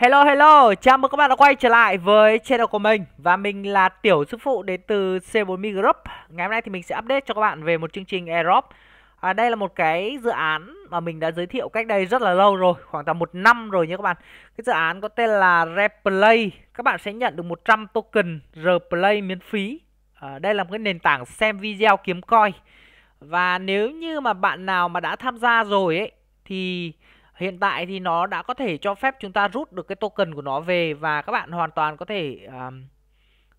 Hello hello, chào mừng các bạn đã quay trở lại với channel của mình. Và mình là Tiểu Sư Phụ đến từ C4Mi Group. Ngày hôm nay thì mình sẽ update cho các bạn về một chương trình airdrop à, Đây là một cái dự án mà mình đã giới thiệu cách đây rất là lâu rồi Khoảng tầm một năm rồi nha các bạn. Cái dự án có tên là Replay. Các bạn sẽ nhận được 100 token Replay miễn phí. À, Đây là một cái nền tảng xem video kiếm coin. Và nếu như mà bạn nào mà đã tham gia rồi ấy Thì Hiện tại thì nó đã có thể cho phép chúng ta rút được cái token của nó về và các bạn hoàn toàn có thể um,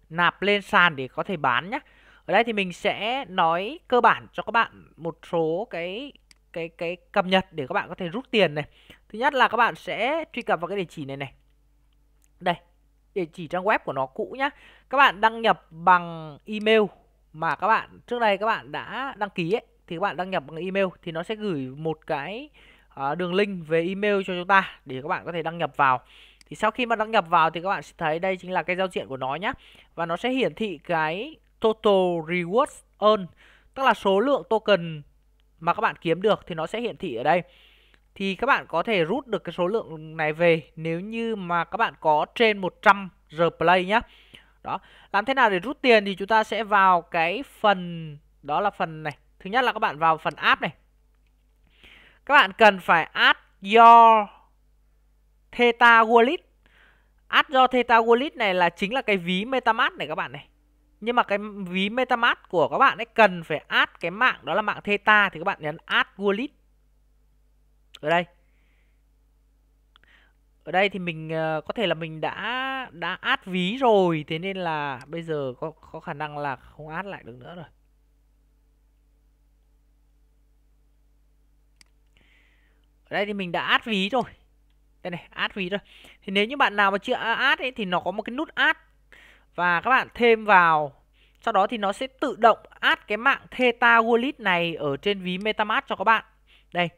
nạp lên sàn để có thể bán nhé. Ở đây thì mình sẽ nói cơ bản cho các bạn một số cái cái cái cập nhật để các bạn có thể rút tiền này. Thứ nhất là các bạn sẽ truy cập vào cái địa chỉ này này. Đây, địa chỉ trang web của nó cũ nhá. Các bạn đăng nhập bằng email mà các bạn trước đây các bạn đã đăng ký ấy thì các bạn đăng nhập bằng email thì nó sẽ gửi một cái uh, đường link về email cho chúng ta để các bạn có thể đăng nhập vào. Thì sau khi mà đăng nhập vào thì các bạn sẽ thấy đây chính là cái giao diện của nó nhé và nó sẽ hiển thị cái total rewards earn tức là số lượng token mà các bạn kiếm được thì nó sẽ hiển thị ở đây. Thì các bạn có thể rút được cái số lượng này về nếu như mà các bạn có trên 100 giờ play nhé đó làm thế nào để rút tiền thì chúng ta sẽ vào cái phần đó là phần này. Thứ nhất là các bạn vào phần app này các bạn cần phải add your Theta Wallet. Add your Theta Wallet này là chính là cái ví MetaMask này các bạn này. Nhưng mà cái ví MetaMask của các bạn ấy cần phải add cái mạng đó là mạng Theta thì các bạn nhấn add wallet. Ở đây. Ở đây thì mình uh, có thể là mình đã đã add ví rồi thế nên là bây giờ có có khả năng là không add lại được nữa rồi. Ở đây thì mình đã add ví rồi. Đây này add ví rồi thì nếu như bạn nào mà chưa add ấy thì nó có một cái nút add. Và các bạn thêm vào. Sau đó thì nó sẽ tự động add cái mạng Theta Wallet này ở trên ví MetaMask cho các bạn. Đây.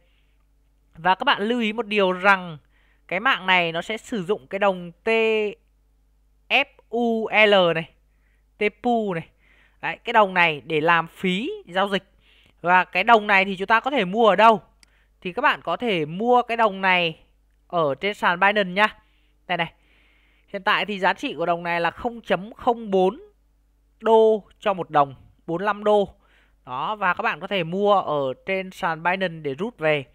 Và các bạn lưu ý một điều rằng cái mạng này nó sẽ sử dụng cái đồng TFUL này TPU này. Đấy, cái đồng này để làm phí giao dịch. Và cái đồng này thì chúng ta có thể mua ở đâu? Thì các bạn có thể mua cái đồng này ở trên sàn Binance nhá. Đây này. Hiện tại thì giá trị của đồng này là 0.04 đô cho một đồng, 45 đô. Đó và các bạn có thể mua ở trên sàn Binance để rút về.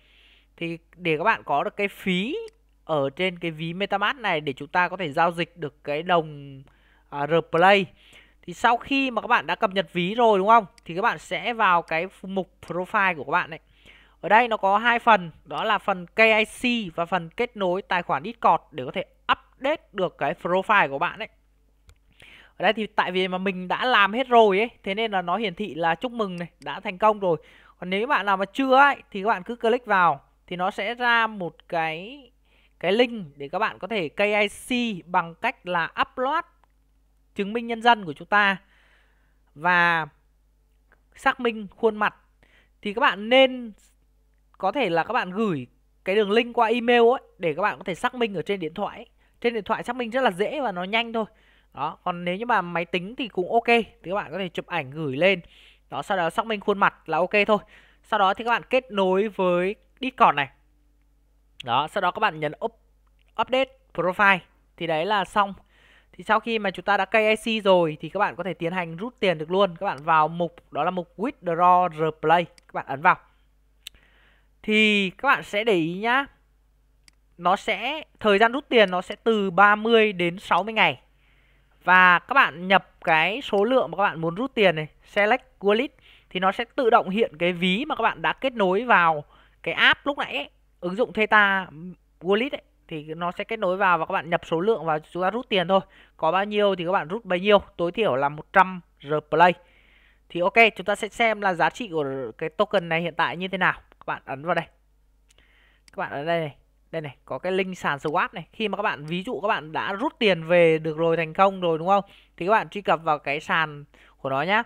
Thì để các bạn có được cái phí ở trên cái ví MetaMask này để chúng ta có thể giao dịch được cái đồng à, replay Thì sau khi mà các bạn đã cập nhật ví rồi đúng không? Thì các bạn sẽ vào cái mục profile của các bạn này ở đây nó có hai phần, đó là phần KIC và phần kết nối tài khoản Discord để có thể update được cái profile của bạn ấy. Ở đây thì tại vì mà mình đã làm hết rồi ấy, thế nên là nó hiển thị là chúc mừng này, đã thành công rồi. Còn nếu bạn nào mà chưa ấy thì các bạn cứ click vào thì nó sẽ ra một cái cái link để các bạn có thể KIC bằng cách là upload chứng minh nhân dân của chúng ta và xác minh khuôn mặt thì các bạn nên có thể là các bạn gửi cái đường link qua email ấy để các bạn có thể xác minh ở trên điện thoại ấy. trên điện thoại xác minh rất là dễ và nó nhanh thôi. Đó còn nếu như mà máy tính thì cũng ok thì các bạn có thể chụp ảnh gửi lên. Đó sau đó xác minh khuôn mặt là ok thôi. Sau đó thì các bạn kết nối với Discord này. Đó sau đó các bạn nhấn up, update profile. Thì đấy là xong. Thì sau khi mà chúng ta đã KIC rồi thì các bạn có thể tiến hành rút tiền được luôn. Các bạn vào mục đó là mục withdraw replay. Các bạn ấn vào thì các bạn sẽ để ý nhá. Nó sẽ thời gian rút tiền nó sẽ từ 30 đến 60 ngày. Và các bạn nhập cái số lượng mà các bạn muốn rút tiền này select wallet thì nó sẽ tự động hiện cái ví mà các bạn đã kết nối vào cái app lúc nãy ấy, ứng dụng Theta wallet ấy thì nó sẽ kết nối vào và các bạn nhập số lượng và chúng ta rút tiền thôi. Có bao nhiêu thì các bạn rút bấy nhiêu tối thiểu là 100 giờ play. Thì ok chúng ta sẽ xem là giá trị của cái token này hiện tại như thế nào bạn ấn vào đây. Các bạn ở đây này. Đây này có cái link sàn swap này. Khi mà các bạn ví dụ các bạn đã rút tiền về được rồi thành công rồi đúng không? Thì các bạn truy cập vào cái sàn của nó nhá.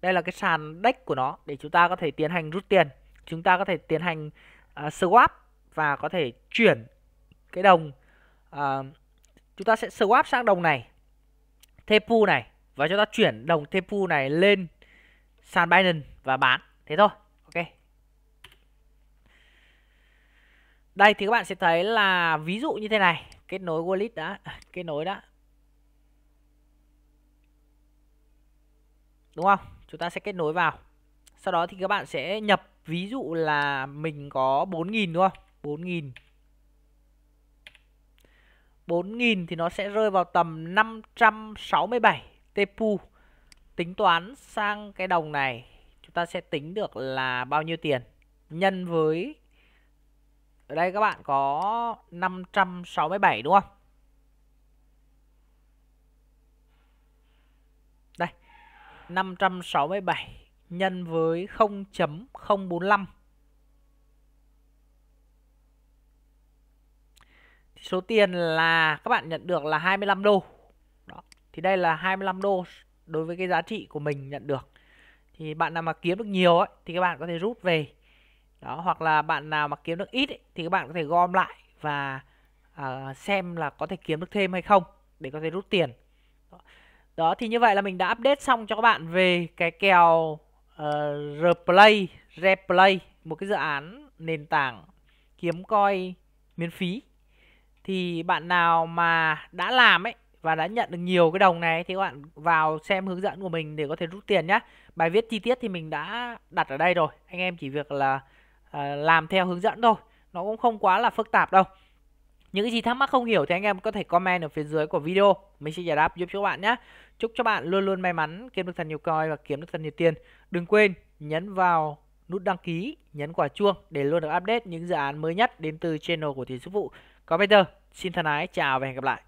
Đây là cái sàn deck của nó để chúng ta có thể tiến hành rút tiền. Chúng ta có thể tiến hành uh, swap và có thể chuyển cái đồng uh, chúng ta sẽ swap sang đồng này Tepu này và chúng ta chuyển đồng Tepu này lên sàn Binance và bán. Thế thôi ok đây, thì các bạn sẽ thấy là ví dụ như thế này. Kết nối wallet đã. Kết nối đã. Đúng không? Chúng ta sẽ kết nối vào. Sau đó thì các bạn sẽ nhập ví dụ là mình có 4.000 đúng không? 4.000 4.000 thì nó sẽ rơi vào tầm 567 tepu tính toán sang cái đồng này, chúng ta sẽ tính được là bao nhiêu tiền? Nhân với ở đây các bạn có 567 đúng không? Đây. 567 nhân với 0.045 thì số tiền là, các bạn nhận được là 25 đô. Đó. Thì đây là 25 đô đối với cái giá trị của mình nhận được. Thì bạn nào mà kiếm được nhiều ấy, thì các bạn có thể rút về đó hoặc là bạn nào mà kiếm được ít ấy, thì các bạn có thể gom lại và uh, xem là có thể kiếm được thêm hay không để có thể rút tiền. Đó. đó thì như vậy là mình đã update xong cho các bạn về cái kèo uh, replay replay một cái dự án nền tảng kiếm coi miễn phí. Thì bạn nào mà đã làm ấy và đã nhận được nhiều cái đồng này thì các bạn vào xem hướng dẫn của mình để có thể rút tiền nhé bài viết chi tiết thì mình đã đặt ở đây rồi. Anh em chỉ việc là À, làm theo hướng dẫn thôi. Nó cũng không quá là phức tạp đâu. Những cái gì thắc mắc không hiểu thì anh em có thể comment ở phía dưới của video. Mình sẽ giải đáp giúp cho các bạn nhé. Chúc cho bạn luôn luôn may mắn, kiếm được thật nhiều coin và kiếm được thật nhiều tiền. Đừng quên nhấn vào nút đăng ký, nhấn quả chuông để luôn được update những dự án mới nhất đến từ channel của thì giúp vụ còn bây giờ, xin thân ái, chào và hẹn gặp lại.